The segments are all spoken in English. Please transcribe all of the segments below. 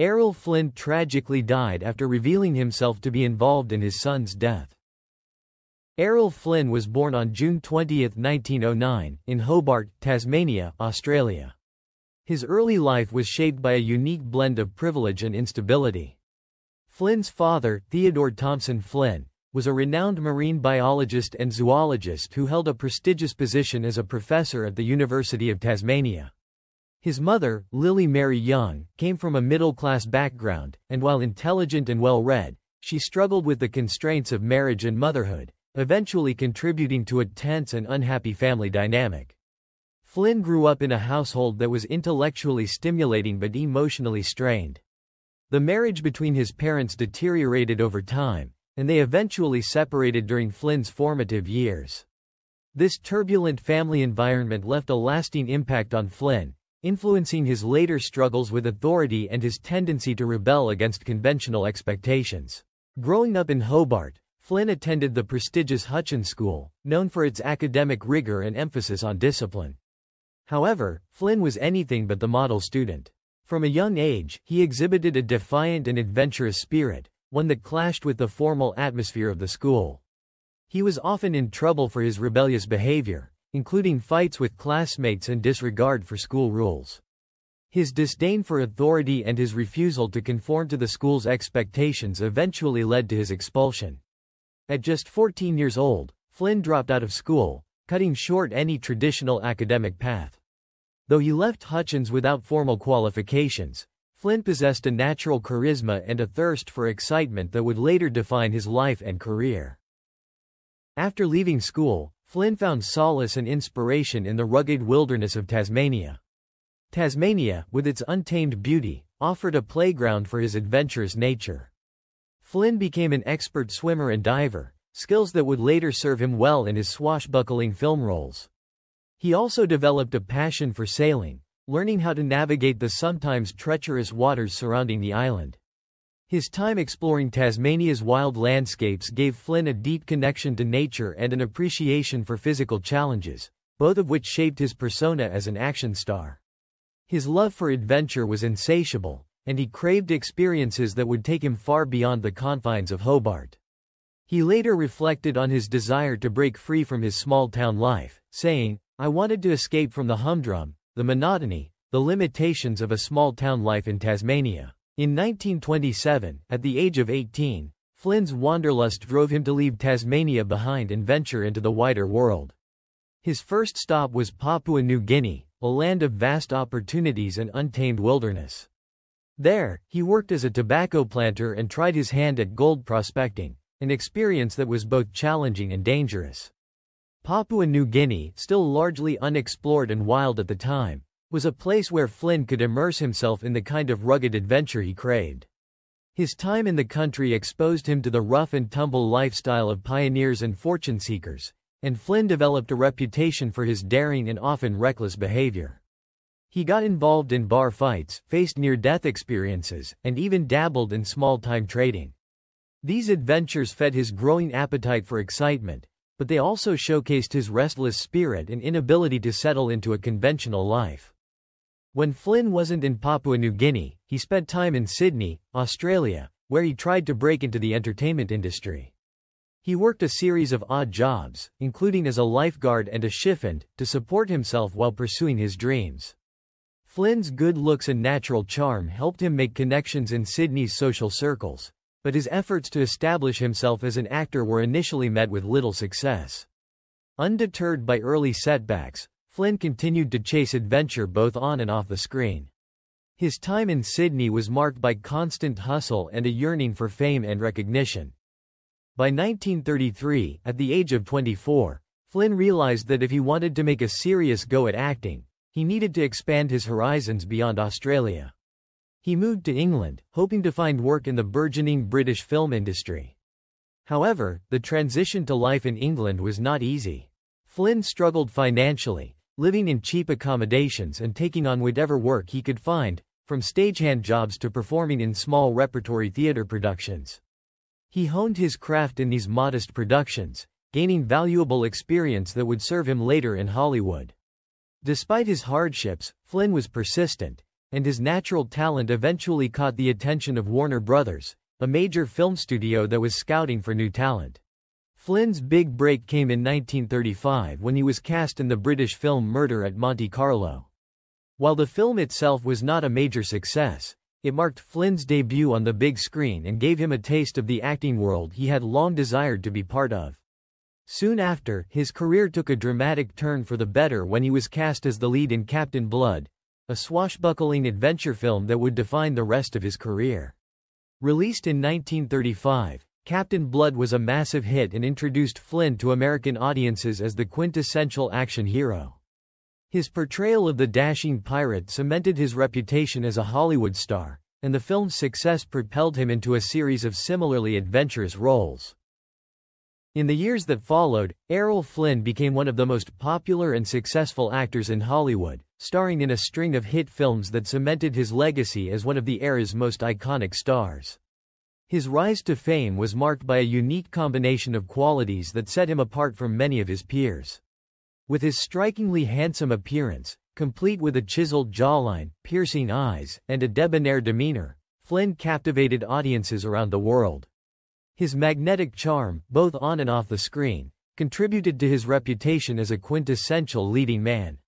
Errol Flynn tragically died after revealing himself to be involved in his son's death. Errol Flynn was born on June 20, 1909, in Hobart, Tasmania, Australia. His early life was shaped by a unique blend of privilege and instability. Flynn's father, Theodore Thompson Flynn, was a renowned marine biologist and zoologist who held a prestigious position as a professor at the University of Tasmania. His mother, Lily Mary Young, came from a middle-class background, and while intelligent and well-read, she struggled with the constraints of marriage and motherhood, eventually contributing to a tense and unhappy family dynamic. Flynn grew up in a household that was intellectually stimulating but emotionally strained. The marriage between his parents deteriorated over time, and they eventually separated during Flynn's formative years. This turbulent family environment left a lasting impact on Flynn, influencing his later struggles with authority and his tendency to rebel against conventional expectations. Growing up in Hobart, Flynn attended the prestigious Hutchins School, known for its academic rigor and emphasis on discipline. However, Flynn was anything but the model student. From a young age, he exhibited a defiant and adventurous spirit, one that clashed with the formal atmosphere of the school. He was often in trouble for his rebellious behavior, including fights with classmates and disregard for school rules. His disdain for authority and his refusal to conform to the school's expectations eventually led to his expulsion. At just 14 years old, Flynn dropped out of school, cutting short any traditional academic path. Though he left Hutchins without formal qualifications, Flynn possessed a natural charisma and a thirst for excitement that would later define his life and career. After leaving school, Flynn found solace and inspiration in the rugged wilderness of Tasmania. Tasmania, with its untamed beauty, offered a playground for his adventurous nature. Flynn became an expert swimmer and diver, skills that would later serve him well in his swashbuckling film roles. He also developed a passion for sailing, learning how to navigate the sometimes treacherous waters surrounding the island. His time exploring Tasmania's wild landscapes gave Flynn a deep connection to nature and an appreciation for physical challenges, both of which shaped his persona as an action star. His love for adventure was insatiable, and he craved experiences that would take him far beyond the confines of Hobart. He later reflected on his desire to break free from his small-town life, saying, I wanted to escape from the humdrum, the monotony, the limitations of a small-town life in Tasmania. In 1927, at the age of 18, Flynn's wanderlust drove him to leave Tasmania behind and venture into the wider world. His first stop was Papua New Guinea, a land of vast opportunities and untamed wilderness. There, he worked as a tobacco planter and tried his hand at gold prospecting, an experience that was both challenging and dangerous. Papua New Guinea, still largely unexplored and wild at the time, was a place where Flynn could immerse himself in the kind of rugged adventure he craved. His time in the country exposed him to the rough and tumble lifestyle of pioneers and fortune seekers, and Flynn developed a reputation for his daring and often reckless behavior. He got involved in bar fights, faced near-death experiences, and even dabbled in small-time trading. These adventures fed his growing appetite for excitement, but they also showcased his restless spirit and inability to settle into a conventional life. When Flynn wasn't in Papua New Guinea, he spent time in Sydney, Australia, where he tried to break into the entertainment industry. He worked a series of odd jobs, including as a lifeguard and a chiffon, to support himself while pursuing his dreams. Flynn's good looks and natural charm helped him make connections in Sydney's social circles, but his efforts to establish himself as an actor were initially met with little success. Undeterred by early setbacks, Flynn continued to chase adventure both on and off the screen. His time in Sydney was marked by constant hustle and a yearning for fame and recognition. By 1933, at the age of 24, Flynn realized that if he wanted to make a serious go at acting, he needed to expand his horizons beyond Australia. He moved to England, hoping to find work in the burgeoning British film industry. However, the transition to life in England was not easy. Flynn struggled financially, living in cheap accommodations and taking on whatever work he could find, from stagehand jobs to performing in small repertory theater productions. He honed his craft in these modest productions, gaining valuable experience that would serve him later in Hollywood. Despite his hardships, Flynn was persistent, and his natural talent eventually caught the attention of Warner Brothers, a major film studio that was scouting for new talent. Flynn's big break came in 1935 when he was cast in the British film Murder at Monte Carlo. While the film itself was not a major success, it marked Flynn's debut on the big screen and gave him a taste of the acting world he had long desired to be part of. Soon after, his career took a dramatic turn for the better when he was cast as the lead in Captain Blood, a swashbuckling adventure film that would define the rest of his career. Released in 1935, Captain Blood was a massive hit and introduced Flynn to American audiences as the quintessential action hero. His portrayal of the dashing pirate cemented his reputation as a Hollywood star, and the film's success propelled him into a series of similarly adventurous roles. In the years that followed, Errol Flynn became one of the most popular and successful actors in Hollywood, starring in a string of hit films that cemented his legacy as one of the era's most iconic stars. His rise to fame was marked by a unique combination of qualities that set him apart from many of his peers. With his strikingly handsome appearance, complete with a chiseled jawline, piercing eyes, and a debonair demeanor, Flynn captivated audiences around the world. His magnetic charm, both on and off the screen, contributed to his reputation as a quintessential leading man.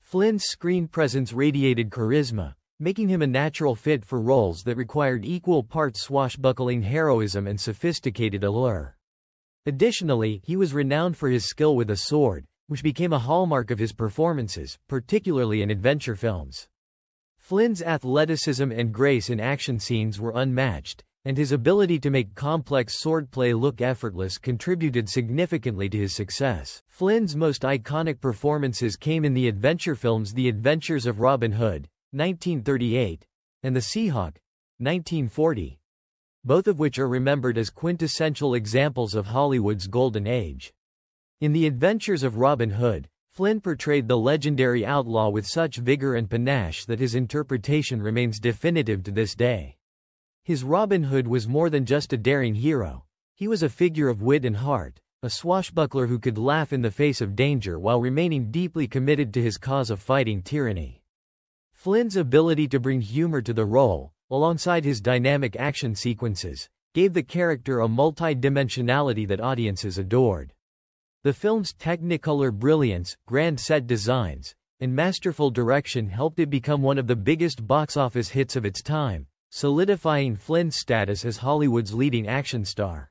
Flynn's screen presence radiated charisma, making him a natural fit for roles that required equal parts swashbuckling heroism and sophisticated allure. Additionally, he was renowned for his skill with a sword, which became a hallmark of his performances, particularly in adventure films. Flynn's athleticism and grace in action scenes were unmatched, and his ability to make complex swordplay look effortless contributed significantly to his success. Flynn's most iconic performances came in the adventure films The Adventures of Robin Hood, 1938, and The Seahawk, 1940, both of which are remembered as quintessential examples of Hollywood's golden age. In The Adventures of Robin Hood, Flynn portrayed the legendary outlaw with such vigor and panache that his interpretation remains definitive to this day. His Robin Hood was more than just a daring hero. He was a figure of wit and heart, a swashbuckler who could laugh in the face of danger while remaining deeply committed to his cause of fighting tyranny. Flynn's ability to bring humor to the role, alongside his dynamic action sequences, gave the character a multi-dimensionality that audiences adored. The film's technicolor brilliance, grand set designs, and masterful direction helped it become one of the biggest box office hits of its time, solidifying Flynn's status as Hollywood's leading action star.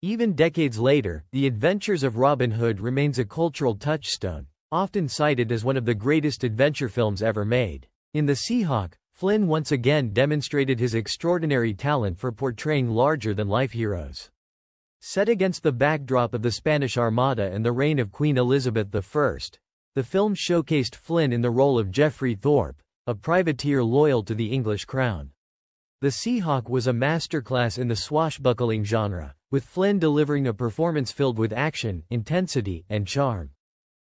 Even decades later, The Adventures of Robin Hood remains a cultural touchstone, often cited as one of the greatest adventure films ever made. In The Seahawk, Flynn once again demonstrated his extraordinary talent for portraying larger-than-life heroes. Set against the backdrop of the Spanish Armada and the reign of Queen Elizabeth I, the film showcased Flynn in the role of Geoffrey Thorpe, a privateer loyal to the English crown. The Seahawk was a masterclass in the swashbuckling genre, with Flynn delivering a performance filled with action, intensity, and charm.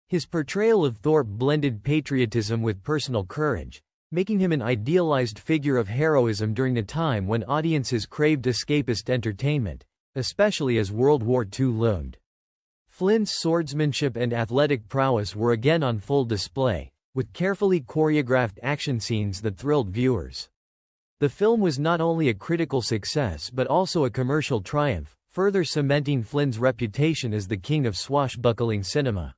His portrayal of Thorpe blended patriotism with personal courage, making him an idealized figure of heroism during a time when audiences craved escapist entertainment, especially as World War II loomed. Flynn's swordsmanship and athletic prowess were again on full display, with carefully choreographed action scenes that thrilled viewers. The film was not only a critical success but also a commercial triumph, further cementing Flynn's reputation as the king of swashbuckling cinema.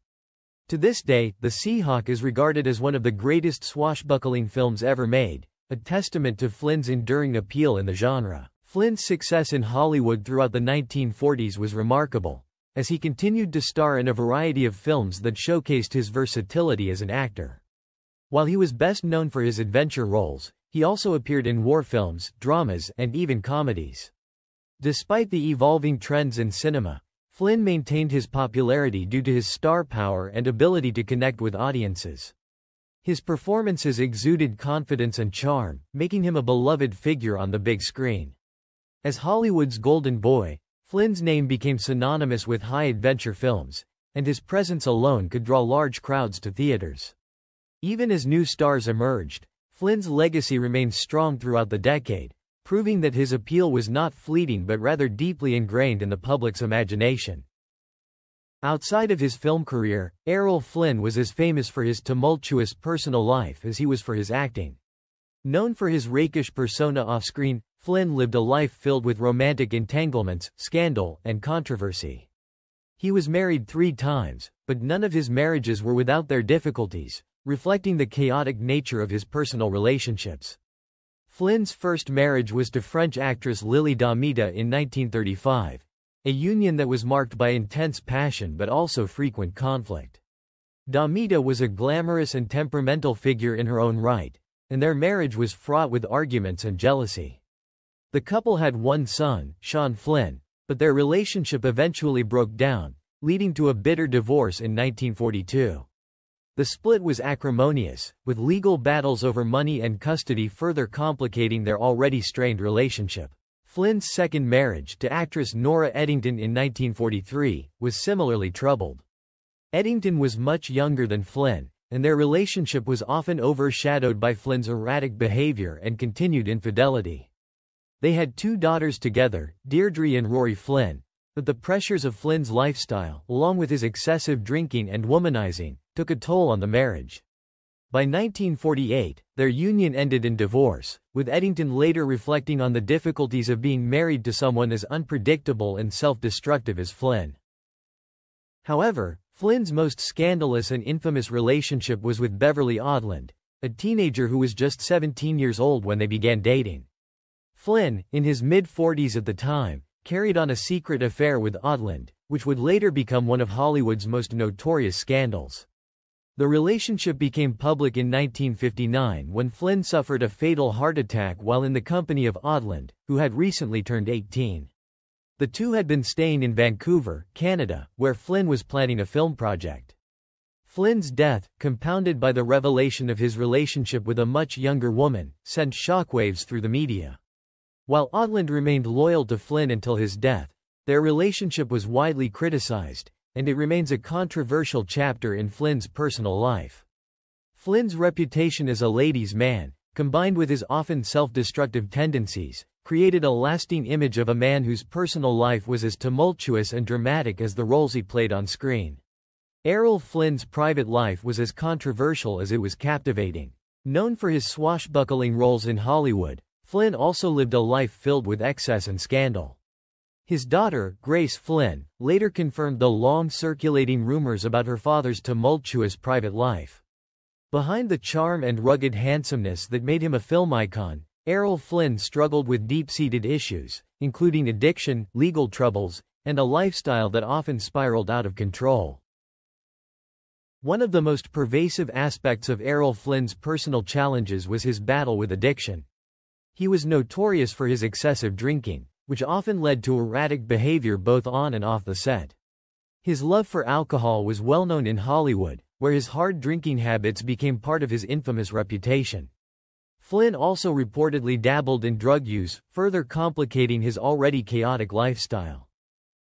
To this day, The Seahawk is regarded as one of the greatest swashbuckling films ever made, a testament to Flynn's enduring appeal in the genre. Flynn's success in Hollywood throughout the 1940s was remarkable, as he continued to star in a variety of films that showcased his versatility as an actor. While he was best known for his adventure roles, he also appeared in war films, dramas, and even comedies. Despite the evolving trends in cinema, Flynn maintained his popularity due to his star power and ability to connect with audiences. His performances exuded confidence and charm, making him a beloved figure on the big screen. As Hollywood's golden boy, Flynn's name became synonymous with high-adventure films, and his presence alone could draw large crowds to theaters. Even as new stars emerged, Flynn's legacy remained strong throughout the decade, proving that his appeal was not fleeting but rather deeply ingrained in the public's imagination. Outside of his film career, Errol Flynn was as famous for his tumultuous personal life as he was for his acting. Known for his rakish persona off-screen, Flynn lived a life filled with romantic entanglements, scandal, and controversy. He was married three times, but none of his marriages were without their difficulties, reflecting the chaotic nature of his personal relationships. Flynn's first marriage was to French actress Lily Damita in 1935, a union that was marked by intense passion but also frequent conflict. Damita was a glamorous and temperamental figure in her own right, and their marriage was fraught with arguments and jealousy. The couple had one son, Sean Flynn, but their relationship eventually broke down, leading to a bitter divorce in 1942. The split was acrimonious, with legal battles over money and custody further complicating their already strained relationship. Flynn's second marriage to actress Nora Eddington in 1943 was similarly troubled. Eddington was much younger than Flynn, and their relationship was often overshadowed by Flynn's erratic behavior and continued infidelity. They had two daughters together, Deirdre and Rory Flynn, but the pressures of Flynn's lifestyle, along with his excessive drinking and womanizing, took a toll on the marriage. By 1948, their union ended in divorce, with Eddington later reflecting on the difficulties of being married to someone as unpredictable and self-destructive as Flynn. However, Flynn's most scandalous and infamous relationship was with Beverly Aadland, a teenager who was just 17 years old when they began dating. Flynn, in his mid-40s at the time, carried on a secret affair with Aadland, which would later become one of Hollywood's most notorious scandals. The relationship became public in 1959 when Flynn suffered a fatal heart attack while in the company of Aadland, who had recently turned 18. The two had been staying in Vancouver, Canada, where Flynn was planning a film project. Flynn's death, compounded by the revelation of his relationship with a much younger woman, sent shockwaves through the media. While Aadland remained loyal to Flynn until his death, their relationship was widely criticized, and it remains a controversial chapter in Flynn's personal life. Flynn's reputation as a ladies' man, combined with his often self-destructive tendencies, created a lasting image of a man whose personal life was as tumultuous and dramatic as the roles he played on screen. Errol Flynn's private life was as controversial as it was captivating. Known for his swashbuckling roles in Hollywood, Flynn also lived a life filled with excess and scandal. His daughter, Grace Flynn, later confirmed the long-circulating rumors about her father's tumultuous private life. Behind the charm and rugged handsomeness that made him a film icon, Errol Flynn struggled with deep-seated issues, including addiction, legal troubles, and a lifestyle that often spiraled out of control. One of the most pervasive aspects of Errol Flynn's personal challenges was his battle with addiction. He was notorious for his excessive drinking, which often led to erratic behavior both on and off the set. His love for alcohol was well known in Hollywood, where his hard drinking habits became part of his infamous reputation. Flynn also reportedly dabbled in drug use, further complicating his already chaotic lifestyle.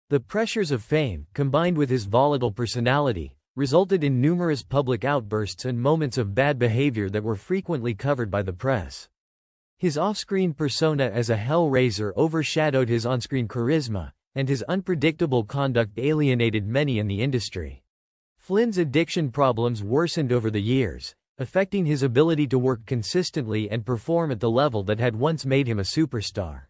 The pressures of fame, combined with his volatile personality, resulted in numerous public outbursts and moments of bad behavior that were frequently covered by the press. His off-screen persona as a hellraiser overshadowed his on-screen charisma, and his unpredictable conduct alienated many in the industry. Flynn's addiction problems worsened over the years, affecting his ability to work consistently and perform at the level that had once made him a superstar.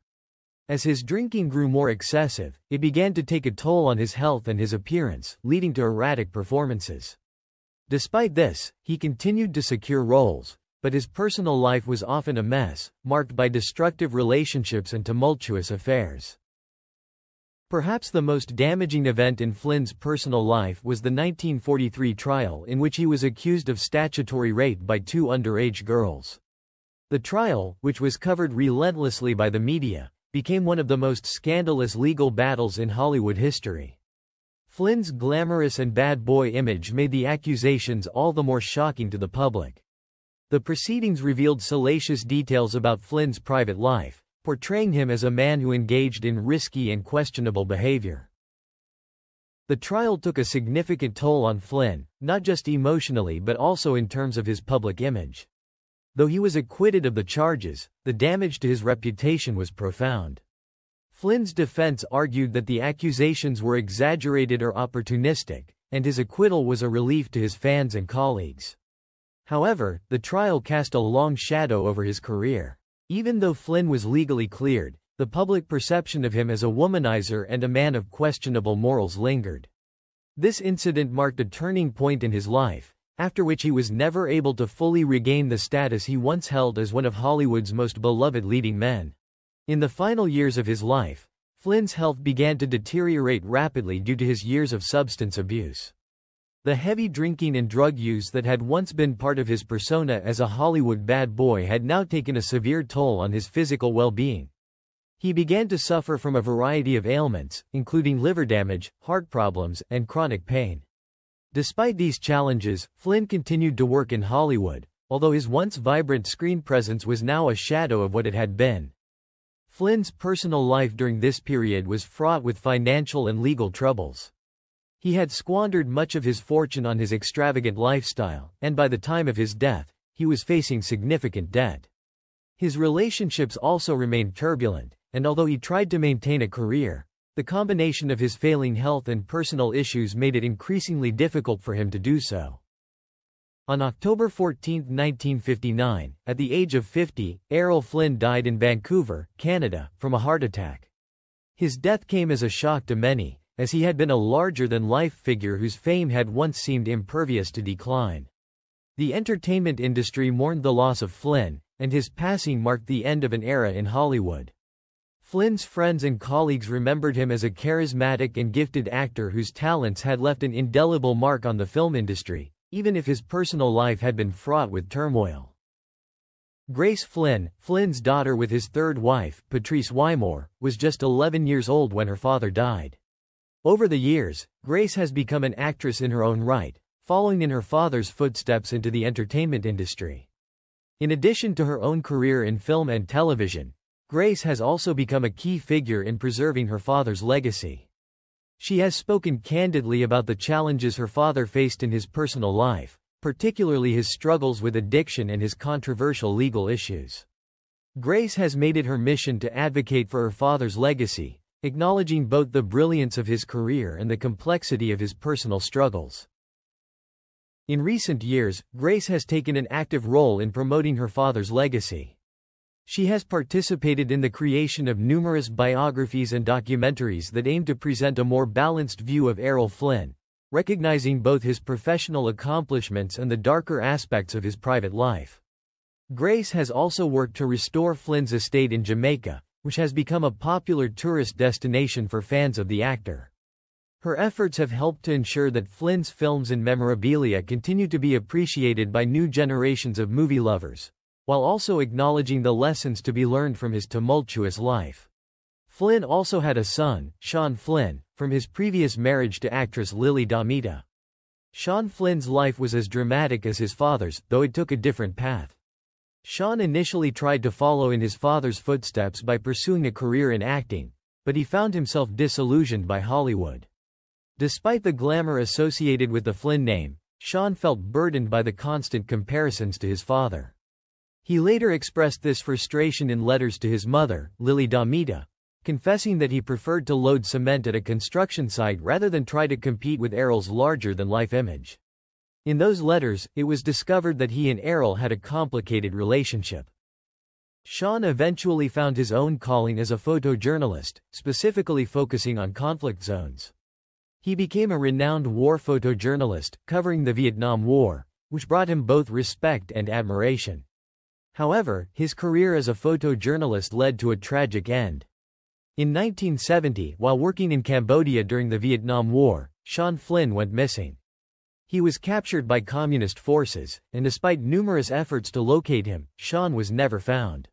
As his drinking grew more excessive, it began to take a toll on his health and his appearance, leading to erratic performances. Despite this, he continued to secure roles, but his personal life was often a mess, marked by destructive relationships and tumultuous affairs. Perhaps the most damaging event in Flynn's personal life was the 1943 trial in which he was accused of statutory rape by two underage girls. The trial, which was covered relentlessly by the media, became one of the most scandalous legal battles in Hollywood history. Flynn's glamorous and bad boy image made the accusations all the more shocking to the public. The proceedings revealed salacious details about Flynn's private life, portraying him as a man who engaged in risky and questionable behavior. The trial took a significant toll on Flynn, not just emotionally but also in terms of his public image. Though he was acquitted of the charges, the damage to his reputation was profound. Flynn's defense argued that the accusations were exaggerated or opportunistic, and his acquittal was a relief to his fans and colleagues. However, the trial cast a long shadow over his career. Even though Flynn was legally cleared, the public perception of him as a womanizer and a man of questionable morals lingered. This incident marked a turning point in his life, after which he was never able to fully regain the status he once held as one of Hollywood's most beloved leading men. In the final years of his life, Flynn's health began to deteriorate rapidly due to his years of substance abuse. The heavy drinking and drug use that had once been part of his persona as a Hollywood bad boy had now taken a severe toll on his physical well-being. He began to suffer from a variety of ailments, including liver damage, heart problems, and chronic pain. Despite these challenges, Flynn continued to work in Hollywood, although his once vibrant screen presence was now a shadow of what it had been. Flynn's personal life during this period was fraught with financial and legal troubles. He had squandered much of his fortune on his extravagant lifestyle, and by the time of his death, he was facing significant debt. His relationships also remained turbulent, and although he tried to maintain a career, the combination of his failing health and personal issues made it increasingly difficult for him to do so. On October 14, 1959, at the age of 50, Errol Flynn died in Vancouver, Canada, from a heart attack. His death came as a shock to many, as he had been a larger-than-life figure whose fame had once seemed impervious to decline. The entertainment industry mourned the loss of Flynn, and his passing marked the end of an era in Hollywood. Flynn's friends and colleagues remembered him as a charismatic and gifted actor whose talents had left an indelible mark on the film industry, even if his personal life had been fraught with turmoil. Grace Flynn, Flynn's daughter with his third wife, Patrice Wymore, was just 11 years old when her father died. Over the years, Grace has become an actress in her own right, following in her father's footsteps into the entertainment industry. In addition to her own career in film and television, Grace has also become a key figure in preserving her father's legacy. She has spoken candidly about the challenges her father faced in his personal life, particularly his struggles with addiction and his controversial legal issues. Grace has made it her mission to advocate for her father's legacy, acknowledging both the brilliance of his career and the complexity of his personal struggles. In recent years, Grace has taken an active role in promoting her father's legacy. She has participated in the creation of numerous biographies and documentaries that aim to present a more balanced view of Errol Flynn, recognizing both his professional accomplishments and the darker aspects of his private life. Grace has also worked to restore Flynn's estate in Jamaica, which has become a popular tourist destination for fans of the actor. Her efforts have helped to ensure that Flynn's films and memorabilia continue to be appreciated by new generations of movie lovers while also acknowledging the lessons to be learned from his tumultuous life. Flynn also had a son, Sean Flynn, from his previous marriage to actress Lily Damita. Sean Flynn's life was as dramatic as his father's, though it took a different path. Sean initially tried to follow in his father's footsteps by pursuing a career in acting, but he found himself disillusioned by Hollywood. Despite the glamour associated with the Flynn name, Sean felt burdened by the constant comparisons to his father. He later expressed this frustration in letters to his mother, Lily Damita, confessing that he preferred to load cement at a construction site rather than try to compete with Errol's larger-than-life image. In those letters, it was discovered that he and Errol had a complicated relationship. Sean eventually found his own calling as a photojournalist, specifically focusing on conflict zones. He became a renowned war photojournalist, covering the Vietnam War, which brought him both respect and admiration. However, his career as a photojournalist led to a tragic end. In 1970, while working in Cambodia during the Vietnam War, Sean Flynn went missing. He was captured by communist forces, and despite numerous efforts to locate him, Sean was never found.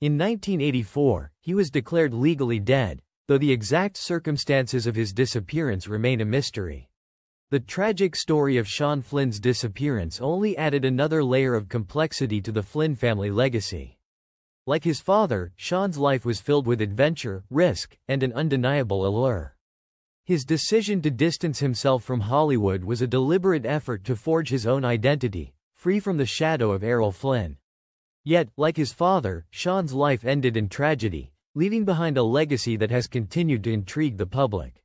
In 1984, he was declared legally dead, though the exact circumstances of his disappearance remain a mystery. The tragic story of Sean Flynn's disappearance only added another layer of complexity to the Flynn family legacy. Like his father, Sean's life was filled with adventure, risk, and an undeniable allure. His decision to distance himself from Hollywood was a deliberate effort to forge his own identity, free from the shadow of Errol Flynn. Yet, like his father, Sean's life ended in tragedy, leaving behind a legacy that has continued to intrigue the public.